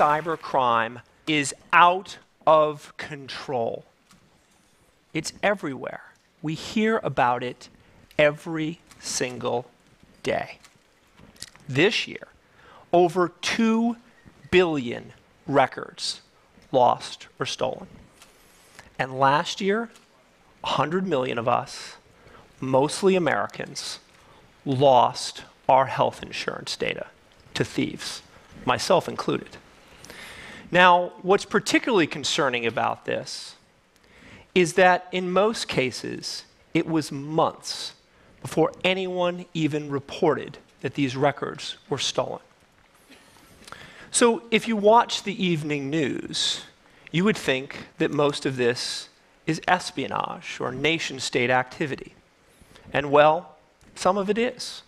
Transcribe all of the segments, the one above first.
cybercrime is out of control. It's everywhere. We hear about it every single day. This year, over 2 billion records lost or stolen. And last year, 100 million of us, mostly Americans, lost our health insurance data to thieves, myself included. Now, what's particularly concerning about this is that in most cases, it was months before anyone even reported that these records were stolen. So, if you watch the evening news, you would think that most of this is espionage or nation state activity. And well, some of it is.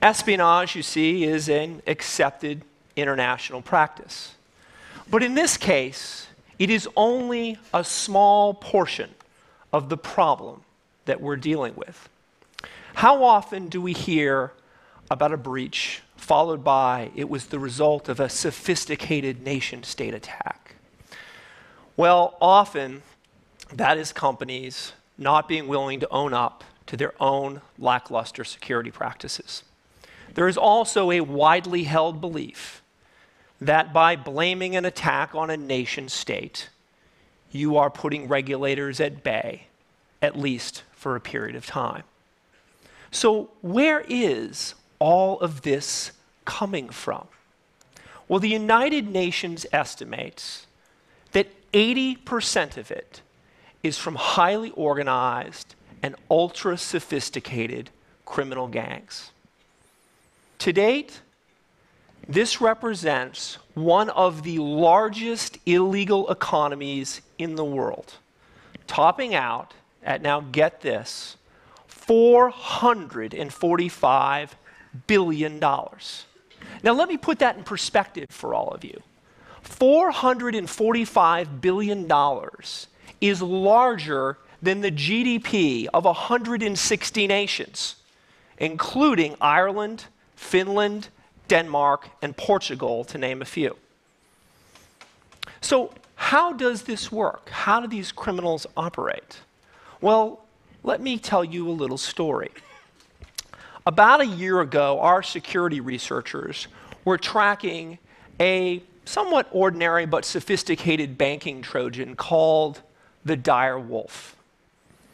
Espionage, you see, is an accepted international practice. But in this case, it is only a small portion of the problem that we're dealing with. How often do we hear about a breach followed by it was the result of a sophisticated nation state attack? Well, often that is companies not being willing to own up to their own lackluster security practices. There is also a widely held belief that by blaming an attack on a nation state, you are putting regulators at bay, at least for a period of time. So, where is all of this coming from? Well, the United Nations estimates that 80% of it is from highly organized and ultra sophisticated criminal gangs. To date, this represents one of the largest illegal economies in the world, topping out at now, get this, $445 billion. Now, let me put that in perspective for all of you. $445 billion is larger than the GDP of 160 nations, including Ireland, Finland, Denmark, and Portugal, to name a few. So, how does this work? How do these criminals operate? Well, let me tell you a little story. About a year ago, our security researchers were tracking a somewhat ordinary but sophisticated banking Trojan called the Dyre Wolf.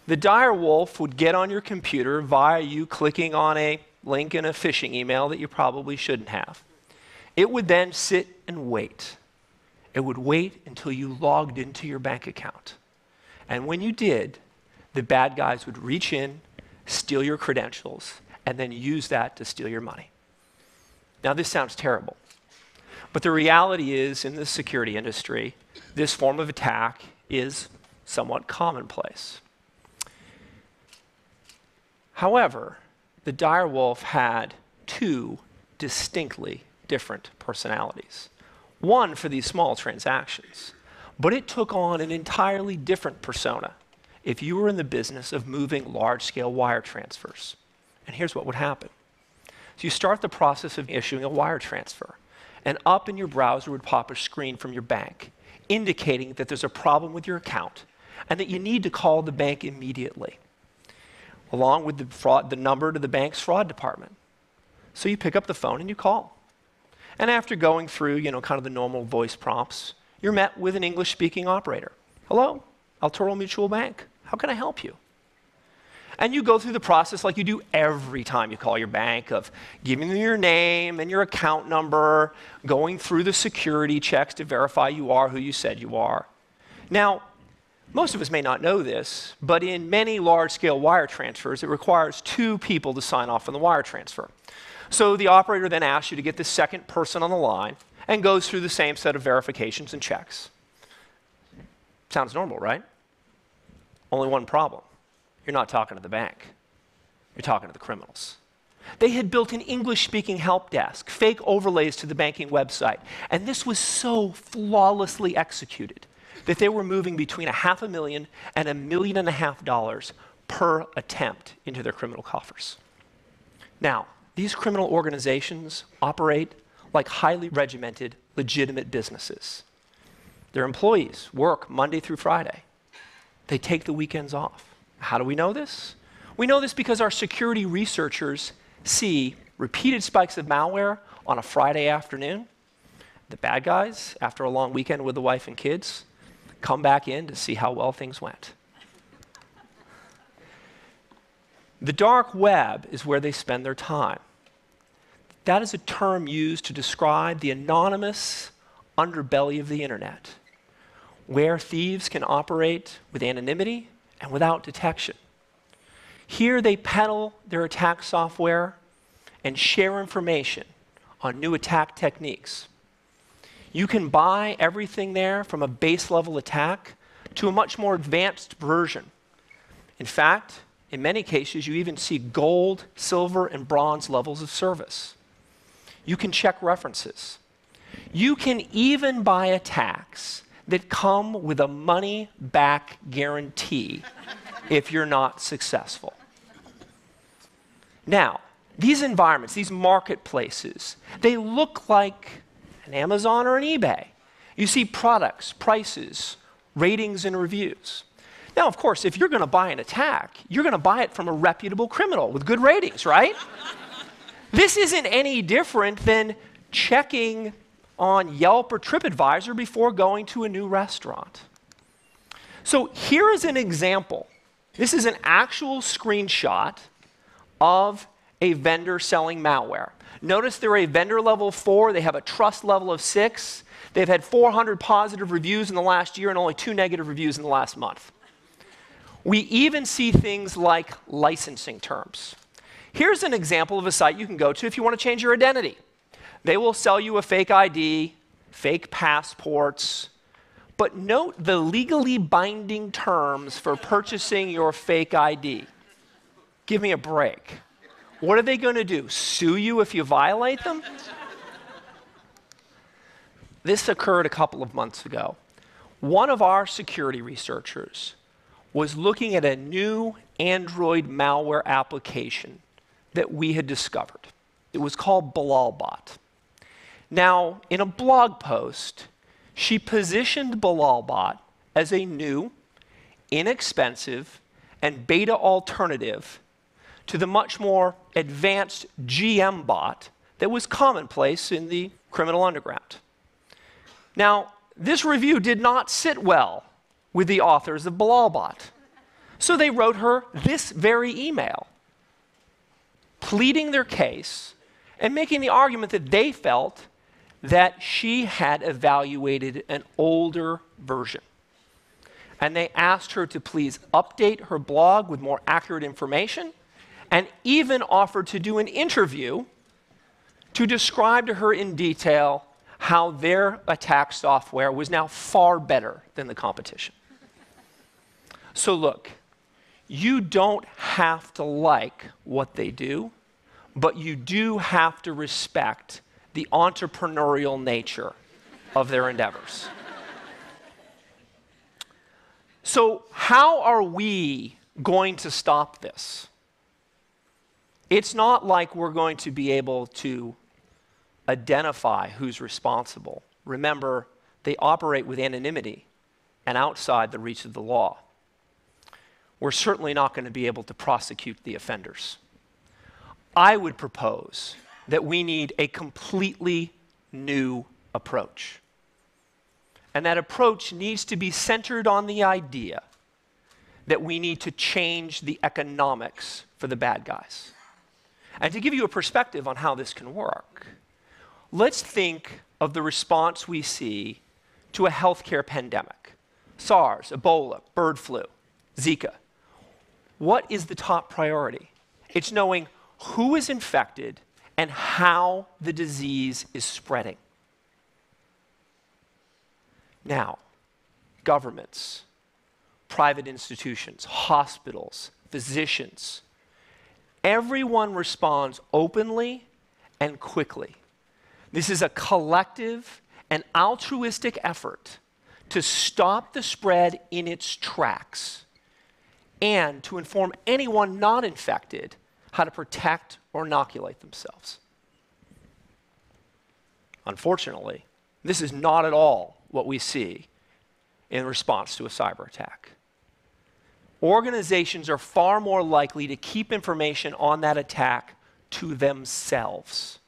The Dyre Wolf would get on your computer via you clicking on a link in a phishing email that you probably shouldn't have. It would then sit and wait. It would wait until you logged into your bank account. And when you did, the bad guys would reach in, steal your credentials, and then use that to steal your money. Now, this sounds terrible. But the reality is, in the security industry, this form of attack is somewhat commonplace. However, the Dyre Wolf had two distinctly different personalities. One for these small transactions, but it took on an entirely different persona if you were in the business of moving large scale wire transfers. And here's what would happen. So you start the process of issuing a wire transfer, and up in your browser would pop a screen from your bank indicating that there's a problem with your account and that you need to call the bank immediately along with the, fraud, the number to the bank's fraud department. So you pick up the phone and you call. And after going through, you know, kind of the normal voice prompts, you're met with an English speaking operator. Hello, Altoro Mutual Bank. How can I help you? And you go through the process like you do every time you call your bank of giving them your name and your account number, going through the security checks to verify you are who you said you are. Now, most of us may not know this, but in many large scale wire transfers, it requires two people to sign off on the wire transfer. So the operator then asks you to get the second person on the line and goes through the same set of verifications and checks. Sounds normal, right? Only one problem you're not talking to the bank, you're talking to the criminals. They had built an English speaking help desk, fake overlays to the banking website, and this was so flawlessly executed that they were moving between a half a million and a million and a half dollars per attempt into their criminal coffers. Now, these criminal organizations operate like highly regimented, legitimate businesses. Their employees work Monday through Friday. They take the weekends off. How do we know this? We know this because our security researchers see repeated spikes of malware on a Friday afternoon. The bad guys, after a long weekend with the wife and kids, come back in to see how well things went. The dark web is where they spend their time. That is a term used to describe the anonymous underbelly of the internet, where thieves can operate with anonymity and without detection. Here they peddle their attack software and share information on new attack techniques. You can buy everything there from a base level attack to a much more advanced version. In fact, in many cases, you even see gold, silver, and bronze levels of service. You can check references. You can even buy attacks that come with a money back guarantee if you're not successful. Now, these environments, these marketplaces, they look like an Amazon or an eBay. You see products, prices, ratings, and reviews. Now, of course, if you're going to buy an attack, you're going to buy it from a reputable criminal with good ratings, right? this isn't any different than checking on Yelp or TripAdvisor before going to a new restaurant. So here is an example. This is an actual screenshot of a vendor selling malware. Notice they're a vendor level four, they have a trust level of six. They've had 400 positive reviews in the last year and only two negative reviews in the last month. We even see things like licensing terms. Here's an example of a site you can go to if you want to change your identity. They will sell you a fake ID, fake passports, but note the legally binding terms for purchasing your fake ID. Give me a break. What are they going to do? Sue you if you violate them? this occurred a couple of months ago. One of our security researchers was looking at a new Android malware application that we had discovered. It was called Bilalbot. Now, in a blog post, she positioned Bilalbot as a new, inexpensive, and beta alternative to the much more advanced GM bot that was commonplace in the criminal underground. Now, this review did not sit well with the authors of Bilalbot. So they wrote her this very email, pleading their case and making the argument that they felt that she had evaluated an older version. And they asked her to please update her blog with more accurate information and even offered to do an interview to describe to her in detail how their attack software was now far better than the competition. So, look, you don't have to like what they do, but you do have to respect the entrepreneurial nature of their endeavors. So, how are we going to stop this? It's not like we're going to be able to identify who's responsible. Remember, they operate with anonymity and outside the reach of the law. We're certainly not going to be able to prosecute the offenders. I would propose that we need a completely new approach. And that approach needs to be centered on the idea that we need to change the economics for the bad guys. And to give you a perspective on how this can work, let's think of the response we see to a healthcare pandemic SARS, Ebola, bird flu, Zika. What is the top priority? It's knowing who is infected and how the disease is spreading. Now, governments, private institutions, hospitals, physicians, everyone responds openly and quickly. This is a collective and altruistic effort to stop the spread in its tracks and to inform anyone not infected how to protect or inoculate themselves. unfortunately, this is not at all what we see in response to a cyber attack. Organizations are far more likely to keep information on that attack to themselves.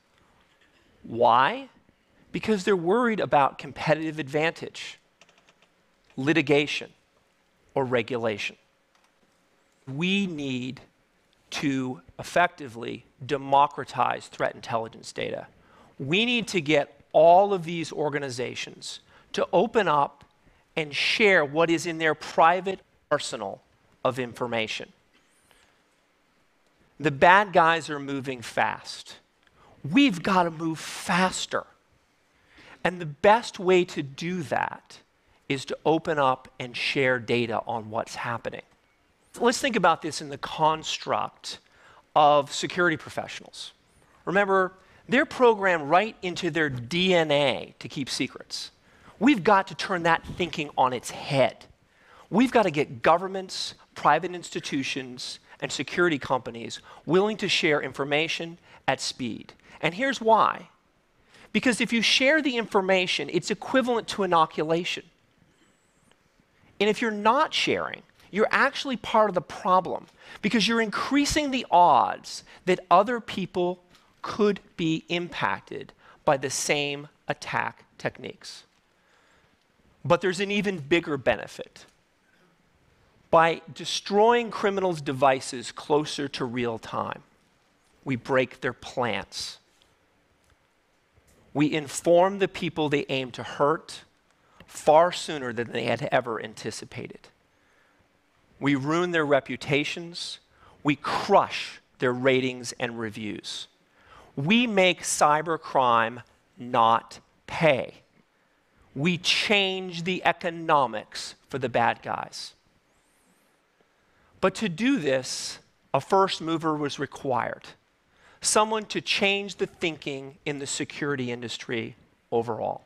Why? Because they're worried about competitive advantage, litigation, or regulation. We need to effectively democratize threat intelligence data. We need to get all of these organizations to open up and share what is in their private arsenal of information. The bad guys are moving fast. We've got to move faster. And the best way to do that is to open up and share data on what's happening. Let's think about this in the construct of security professionals. Remember, they're programmed right into their DNA to keep secrets. We've got to turn that thinking on its head. We've got to get governments, private institutions, and security companies willing to share information at speed. And here's why. Because if you share the information, it's equivalent to inoculation. And if you're not sharing, you're actually part of the problem because you're increasing the odds that other people could be impacted by the same attack techniques. But there's an even bigger benefit. By destroying criminals' devices closer to real time, we break their plans. We inform the people they aim to hurt far sooner than they had ever anticipated. We ruin their reputations. We crush their ratings and reviews. We make cybercrime not pay. We change the economics for the bad guys. But to do this, a first mover was required someone to change the thinking in the security industry overall.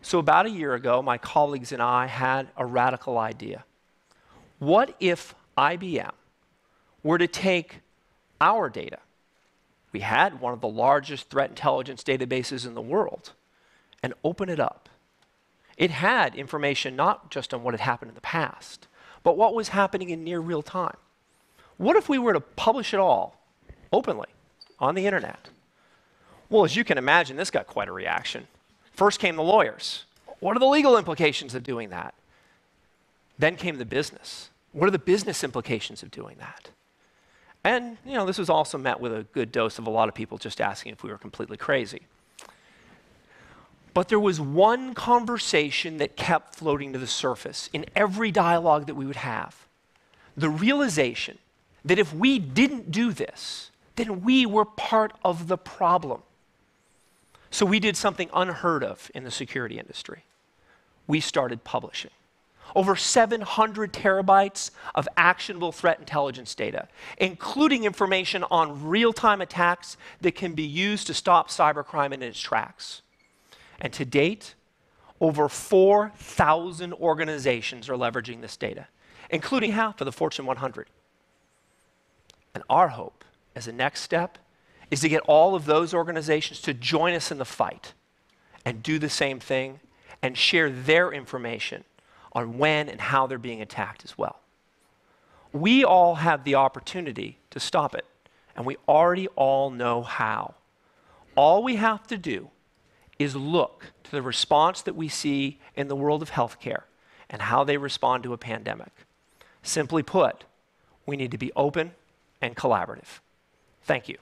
So, about a year ago, my colleagues and I had a radical idea. What if IBM were to take our data? We had one of the largest threat intelligence databases in the world and open it up. It had information not just on what had happened in the past, but what was happening in near real time. What if we were to publish it all openly on the internet? Well, as you can imagine, this got quite a reaction. First came the lawyers. What are the legal implications of doing that? Then came the business. What are the business implications of doing that? And, you know, this was also met with a good dose of a lot of people just asking if we were completely crazy. But there was one conversation that kept floating to the surface in every dialogue that we would have the realization that if we didn't do this, then we were part of the problem. So we did something unheard of in the security industry. We started publishing. Over 700 terabytes of actionable threat intelligence data, including information on real time attacks that can be used to stop cybercrime in its tracks. And to date, over 4,000 organizations are leveraging this data, including half of the Fortune 100. And our hope as a next step is to get all of those organizations to join us in the fight and do the same thing and share their information on when and how they're being attacked as well. We all have the opportunity to stop it, and we already all know how. All we have to do is look to the response that we see in the world of healthcare and how they respond to a pandemic. Simply put, we need to be open and collaborative. Thank you.